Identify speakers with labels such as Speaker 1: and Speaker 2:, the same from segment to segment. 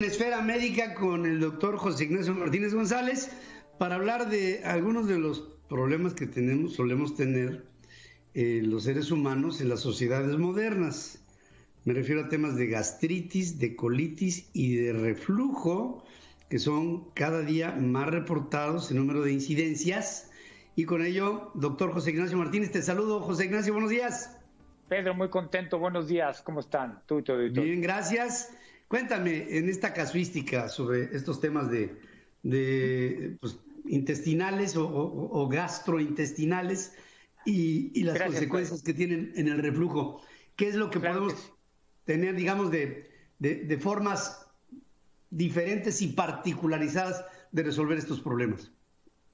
Speaker 1: Esfera Médica con el doctor José Ignacio Martínez González para hablar de algunos de los problemas que tenemos, solemos tener eh, los seres humanos en las sociedades modernas. Me refiero a temas de gastritis, de colitis y de reflujo, que son cada día más reportados en número de incidencias. Y con ello, doctor José Ignacio Martínez, te saludo. José Ignacio, buenos días.
Speaker 2: Pedro, muy contento. Buenos días. ¿Cómo están?
Speaker 1: Tú y todo. Bien, gracias. Cuéntame en esta casuística sobre estos temas de, pues, intestinales o, gastrointestinales y, las consecuencias que tienen en el reflujo. ¿Qué es lo que podemos tener, digamos, de, de, formas diferentes y particularizadas de resolver estos problemas?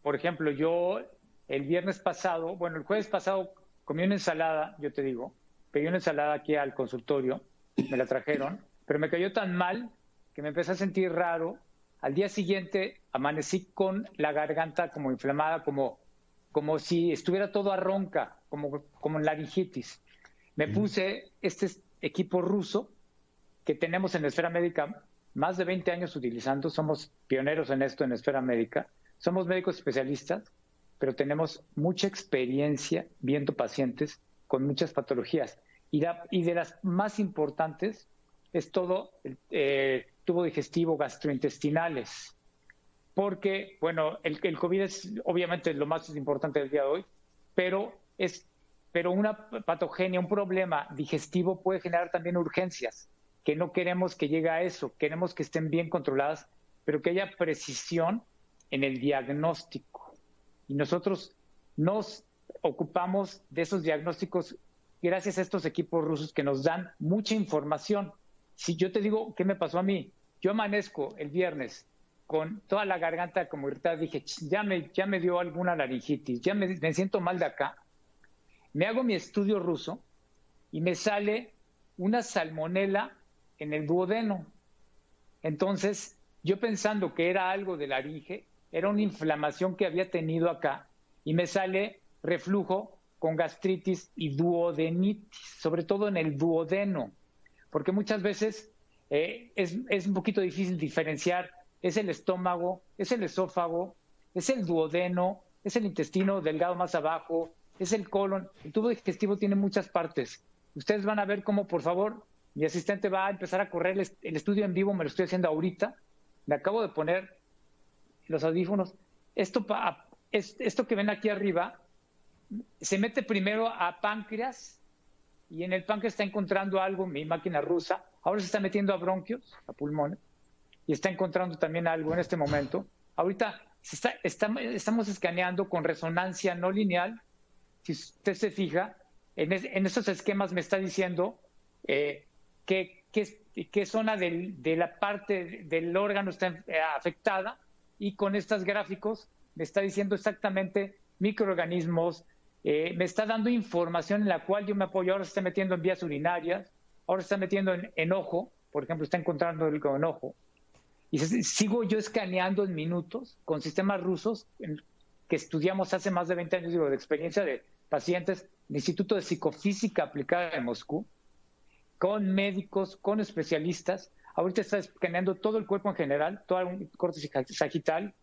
Speaker 2: Por ejemplo, yo el viernes pasado, bueno, el jueves pasado comí una ensalada, yo te digo, pedí una ensalada aquí al consultorio, me la trajeron pero me cayó tan mal que me empecé a sentir raro. Al día siguiente amanecí con la garganta como inflamada, como, como si estuviera todo a ronca, como, como en laringitis. Me puse este equipo ruso que tenemos en la esfera médica más de 20 años utilizando, somos pioneros en esto en la esfera médica, somos médicos especialistas, pero tenemos mucha experiencia viendo pacientes con muchas patologías. Y de las más importantes es todo eh, tubo digestivo gastrointestinales. Porque, bueno, el, el COVID es obviamente lo más importante del día de hoy, pero es pero una patogenia, un problema digestivo puede generar también urgencias, que no queremos que llegue a eso, queremos que estén bien controladas, pero que haya precisión en el diagnóstico. Y nosotros nos ocupamos de esos diagnósticos gracias a estos equipos rusos que nos dan mucha información. Si yo te digo qué me pasó a mí, yo amanezco el viernes con toda la garganta como irritada, dije, ya me, ya me dio alguna laringitis, ya me, me siento mal de acá. Me hago mi estudio ruso y me sale una salmonela en el duodeno. Entonces, yo pensando que era algo de laringe, era una inflamación que había tenido acá y me sale reflujo con gastritis y duodenitis, sobre todo en el duodeno porque muchas veces eh, es, un poquito difícil diferenciar, es el estómago, es el esófago, es el duodeno, es el intestino delgado más abajo, es el colon. El tubo digestivo tiene muchas partes. Ustedes van a ver cómo, por favor, mi asistente va a empezar a correr el, estudio en vivo, me lo estoy haciendo ahorita. Me acabo de poner los audífonos. Esto, esto que ven aquí arriba se mete primero a páncreas, y en el páncreas está encontrando algo, mi máquina rusa, ahora se está metiendo a bronquios, a pulmones, y está encontrando también algo en este momento. Ahorita está, estamos escaneando con resonancia no lineal. Si usted se fija, en, estos esquemas me está diciendo eh, qué, zona de la parte del órgano está eh, afectada y con estos gráficos me está diciendo exactamente microorganismos, eh, me está dando información en la cual yo me apoyo. Ahora se está metiendo en vías urinarias, ahora se está metiendo en, ojo, por ejemplo, está encontrando el en ojo. Y sigo yo escaneando en minutos con sistemas rusos que estudiamos hace más de 20 años de experiencia de pacientes del Instituto de Psicofísica Aplicada de Moscú, con médicos, con especialistas. Ahorita está escaneando todo el cuerpo en general, todo el corte sagital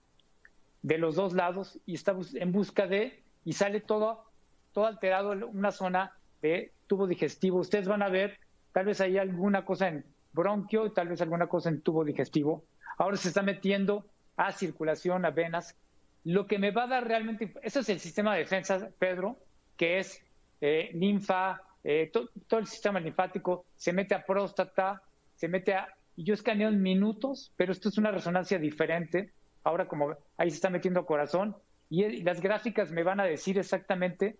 Speaker 2: de los dos lados y está en busca de, y sale todo todo alterado una zona de tubo digestivo. Ustedes van a ver, tal vez hay alguna cosa en bronquio y tal vez alguna cosa en tubo digestivo. Ahora se está metiendo a circulación, a venas. Lo que me va a dar realmente, ese es el sistema de defensa, Pedro, que es eh, linfa, eh, todo el sistema linfático, se mete a próstata, se mete a... Yo escaneo en minutos, pero esto es una resonancia diferente. Ahora como ahí se está metiendo corazón y las gráficas me van a decir exactamente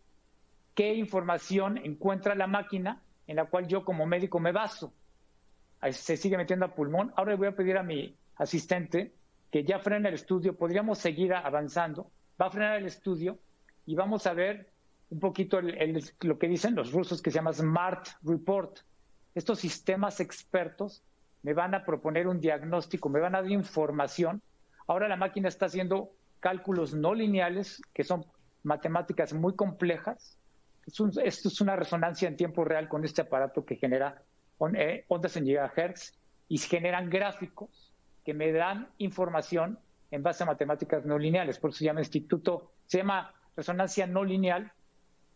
Speaker 2: qué información encuentra la máquina en la cual yo como médico me baso. se sigue metiendo a pulmón. Ahora le voy a pedir a mi asistente que ya frene el estudio. Podríamos seguir avanzando. Va a frenar el estudio y vamos a ver un poquito lo que dicen los rusos que se llama Smart Report. Estos sistemas expertos me van a proponer un diagnóstico, me van a dar información. Ahora la máquina está haciendo cálculos no lineales, que son matemáticas muy complejas, esto es una resonancia en tiempo real con este aparato que genera eh, ondas en gigahertz y generan gráficos que me dan información en base a matemáticas no lineales. Por eso se llama instituto, se llama resonancia no lineal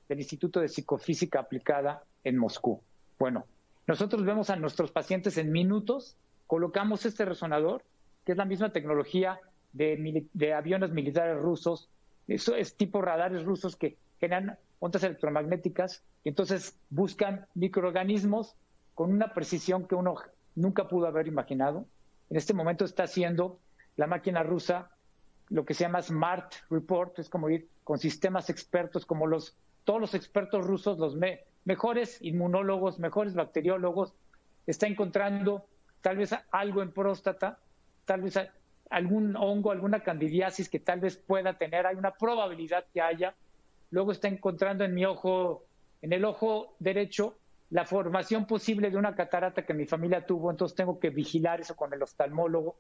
Speaker 2: del Instituto de Psicofísica Aplicada en Moscú. Bueno, nosotros vemos a nuestros pacientes en minutos, colocamos este resonador, que es la misma tecnología de, de aviones militares rusos, eso es tipo radares rusos que generan ondas electromagnéticas y entonces buscan microorganismos con una precisión que uno nunca pudo haber imaginado. En este momento está haciendo la máquina rusa lo que se llama Smart Report, es como ir con sistemas expertos como los todos los expertos rusos, los mejores inmunólogos, mejores bacteriólogos, está encontrando tal vez algo en próstata, tal vez algún hongo, alguna candidiasis que tal vez pueda tener, hay una probabilidad que haya. Luego está encontrando en mi ojo, en el ojo derecho, la formación posible de una catarata que mi familia tuvo, entonces tengo que vigilar eso con el oftalmólogo.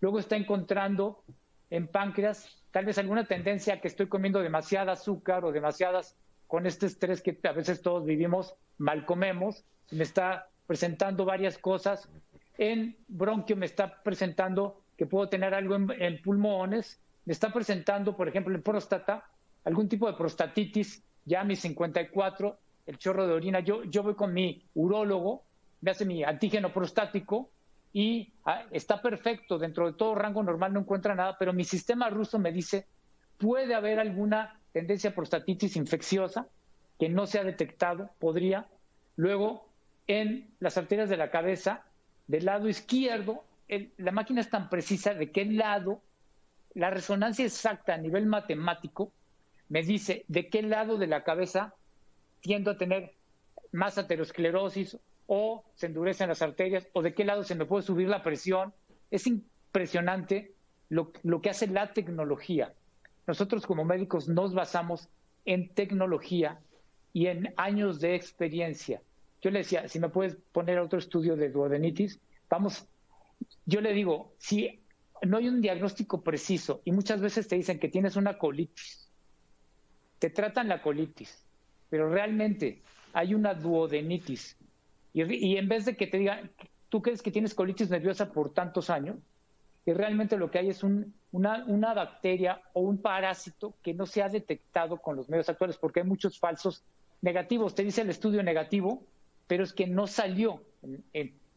Speaker 2: Luego está encontrando en páncreas tal vez alguna tendencia a que estoy comiendo demasiada azúcar o demasiadas con este estrés que a veces todos vivimos, mal comemos, me está presentando varias cosas. En bronquio me está presentando que puedo tener algo en, pulmones, me está presentando, por ejemplo, en próstata, algún tipo de prostatitis, ya a mis 54, el chorro de orina. Yo, yo voy con mi urólogo, me hace mi antígeno prostático y ah, está perfecto, dentro de todo rango normal no encuentra nada, pero mi sistema ruso me dice, puede haber alguna tendencia a prostatitis infecciosa que no se ha detectado, podría. Luego, en las arterias de la cabeza, del lado izquierdo, la máquina es tan precisa de qué lado, la resonancia exacta a nivel matemático, me dice de qué lado de la cabeza tiendo a tener más aterosclerosis o se endurecen las arterias o de qué lado se me puede subir la presión. Es impresionante lo, lo que hace la tecnología. Nosotros como médicos nos basamos en tecnología y en años de experiencia. Yo le decía, si me puedes poner otro estudio de duodenitis, vamos yo le digo, si no hay un diagnóstico preciso y muchas veces te dicen que tienes una colitis, te tratan la colitis, pero realmente hay una duodenitis y, en vez de que te digan, tú crees que tienes colitis nerviosa por tantos años, y realmente lo que hay es una, una bacteria o un parásito que no se ha detectado con los medios actuales, porque hay muchos falsos negativos. Te dice el estudio negativo, pero es que no salió,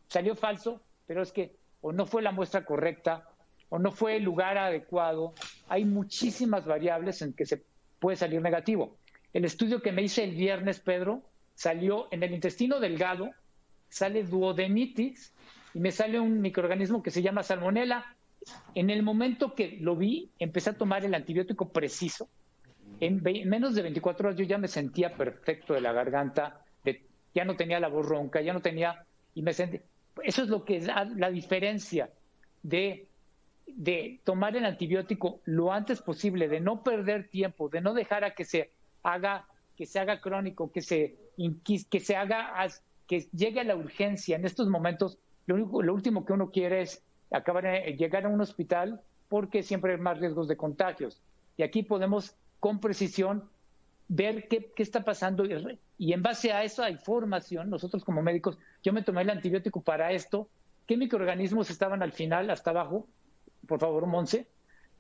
Speaker 2: salió falso, pero es que o no fue la muestra correcta, o no fue el lugar adecuado. Hay muchísimas variables en que se puede salir negativo. El estudio que me hice el viernes, Pedro, salió en el intestino delgado, sale duodenitis y me sale un microorganismo que se llama salmonella. En el momento que lo vi, empecé a tomar el antibiótico preciso. En menos de 24 horas yo ya me sentía perfecto de la garganta, ya no tenía la voz ronca, ya no tenía, y me sentí, eso es lo que es la diferencia de, de tomar el antibiótico lo antes posible, de no perder tiempo, de no dejar a que se haga, que se haga crónico, que se, que se haga, que llegue a la urgencia. En estos momentos, lo, único, lo último que uno quiere es acabar de llegar a un hospital porque siempre hay más riesgos de contagios. Y aquí podemos con precisión ver qué, qué está pasando y en base a esa información, nosotros como médicos, yo me tomé el antibiótico para esto, qué microorganismos estaban al final, hasta abajo, por favor, Monse,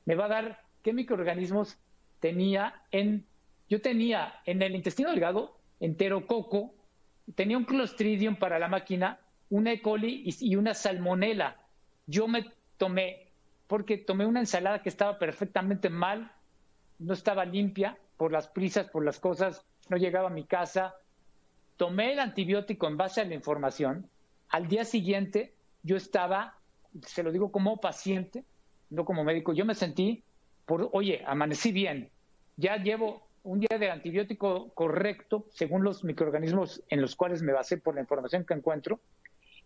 Speaker 2: me va a dar qué microorganismos tenía en, yo tenía en el intestino delgado enterococo, tenía un clostridium para la máquina, una E. coli y, una salmonela. Yo me tomé, porque tomé una ensalada que estaba perfectamente mal, no estaba limpia por las prisas, por las cosas, no llegaba a mi casa, tomé el antibiótico en base a la información, al día siguiente yo estaba, se lo digo como paciente, no como médico, yo me sentí, por, oye, amanecí bien, ya llevo un día de antibiótico correcto según los microorganismos en los cuales me basé por la información que encuentro.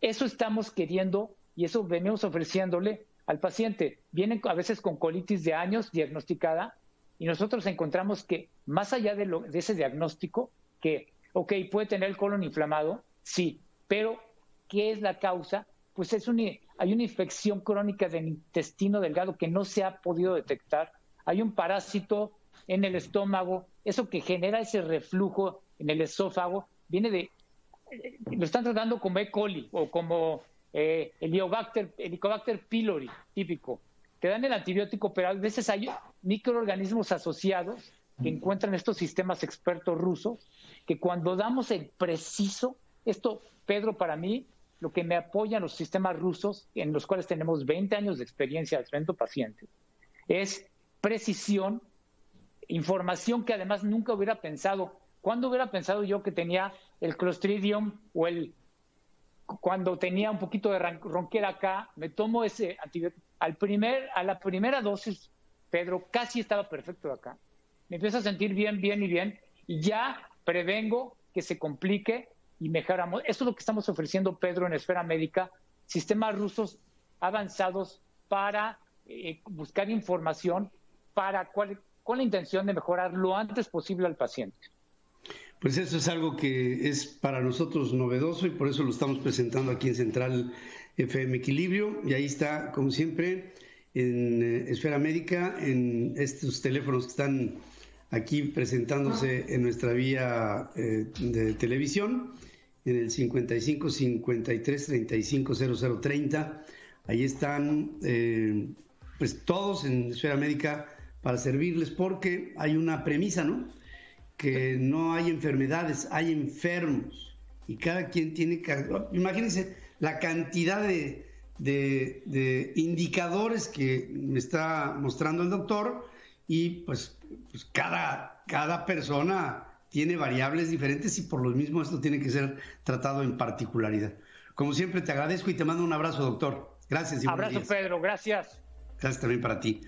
Speaker 2: Eso estamos queriendo y eso venimos ofreciéndole al paciente. Vienen a veces con colitis de años diagnosticada y nosotros encontramos que más allá de, de ese diagnóstico, que, ok, puede tener el colon inflamado, sí, pero ¿qué es la causa? Pues es una, hay una infección crónica del intestino delgado que no se ha podido detectar. Hay un parásito en el estómago, eso que genera ese reflujo en el esófago, viene de, lo están tratando como E. coli o como eh, el Helicobacter, Helicobacter pylori, típico. Te dan el antibiótico, pero a veces hay microorganismos asociados que encuentran estos sistemas expertos rusos, que cuando damos el preciso, esto, Pedro, para mí, lo que me apoyan los sistemas rusos, en los cuales tenemos 20 años de experiencia tratamiento pacientes, es precisión, información que además nunca hubiera pensado. ¿Cuándo hubiera pensado yo que tenía el Clostridium o el cuando tenía un poquito de ronquera acá, me tomo ese antibiótico. Al primer, a la primera dosis, Pedro, casi estaba perfecto acá. Me empiezo a sentir bien, bien y bien, y ya prevengo que se complique y mejoramos. Eso es lo que estamos ofreciendo, Pedro, en esfera médica, sistemas rusos avanzados para eh, buscar información para con la intención de mejorar lo antes posible al paciente.
Speaker 1: Pues eso es algo que es para nosotros novedoso y por eso lo estamos presentando aquí en Central FM Equilibrio. Y ahí está, como siempre, en eh, Esfera Médica, en estos teléfonos que están aquí presentándose en nuestra vía eh, de televisión, en el 55 53 35 00 30. Ahí están, eh, pues todos en Esfera Médica para servirles porque hay una premisa, ¿no? que no hay enfermedades, hay enfermos. Y cada quien tiene que... Imagínense la cantidad de, indicadores que me está mostrando el doctor y pues, pues, cada, cada persona tiene variables diferentes y por lo mismo esto tiene que ser tratado en particularidad. Como siempre te agradezco y te mando un abrazo, doctor. Gracias.
Speaker 2: abrazo, Pedro. Gracias.
Speaker 1: Gracias también para ti.